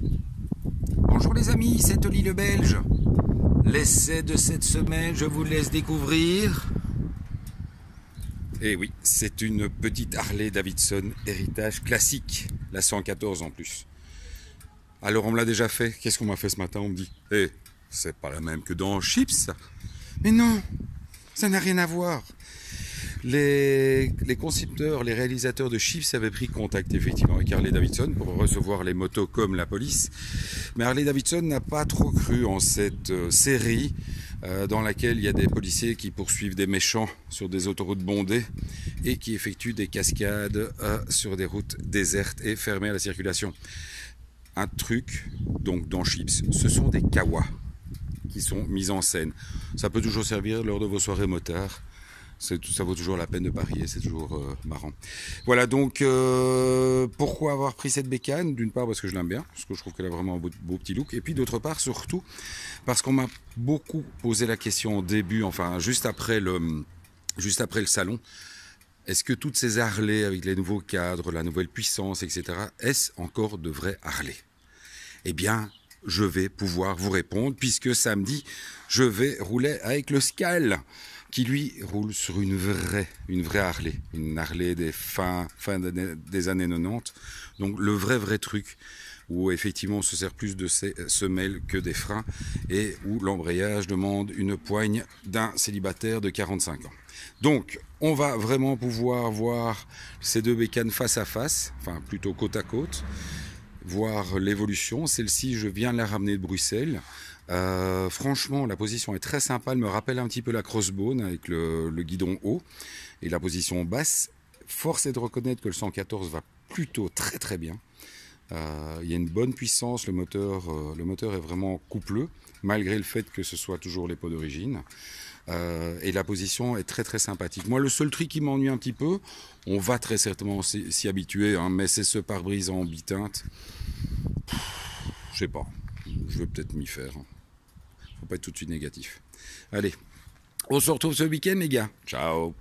Bonjour les amis, c'est Oli le Belge. L'essai de cette semaine, je vous laisse découvrir. Et eh oui, c'est une petite Harley Davidson héritage classique, la 114 en plus. Alors on me l'a déjà fait, qu'est-ce qu'on m'a fait ce matin On me dit, eh, c'est pas la même que dans Chips. Mais non, ça n'a rien à voir. Les, concepteurs, les réalisateurs de Chips avaient pris contact effectivement avec Harley Davidson pour recevoir les motos comme la police. Mais Harley Davidson n'a pas trop cru en cette euh, série euh, dans laquelle il y a des policiers qui poursuivent des méchants sur des autoroutes bondées et qui effectuent des cascades euh, sur des routes désertes et fermées à la circulation. Un truc, donc dans Chips, ce sont des kawas qui sont mis en scène. Ça peut toujours servir lors de vos soirées motards ça vaut toujours la peine de parier, c'est toujours euh, marrant. Voilà donc euh, pourquoi avoir pris cette bécane? D'une part parce que je l'aime bien, parce que je trouve qu'elle a vraiment un beau, petit look, et puis d'autre part surtout parce qu'on m'a beaucoup posé la question au début, enfin juste après le, juste après le salon. Est-ce que toutes ces Harley avec les nouveaux cadres, la nouvelle puissance, etc., est-ce encore de vrais Harley? Eh bien, je vais pouvoir vous répondre puisque samedi, je vais rouler avec le Scal qui lui roule sur une vraie, une Harley, une Harley des fins, fin des années 90. Donc le vrai vrai truc où effectivement on se sert plus de ces semelles que des freins et où l'embrayage demande une poigne d'un célibataire de 45 ans. Donc on va vraiment pouvoir voir ces deux bécanes face à face, enfin plutôt côte à côte, voir l'évolution. Celle-ci, je viens de la ramener de Bruxelles. Euh, franchement, la position est très sympa. Elle me rappelle un petit peu la crossbone avec le, guidon haut et la position basse. Force est de reconnaître que le 114 va plutôt très très bien. Euh, il y a une bonne puissance, le moteur, euh, le moteur est vraiment coupleux, malgré le fait que ce soit toujours les pots d'origine. et la position est très très sympathique. Moi, le seul truc qui m'ennuie un petit peu, on va très certainement s'y habituer, hein, mais c'est ce pare-brise en biteinte. Je sais pas, je vais peut-être m'y faire. Faut pas être tout de suite négatif. Allez, on se retrouve ce week-end les gars. Ciao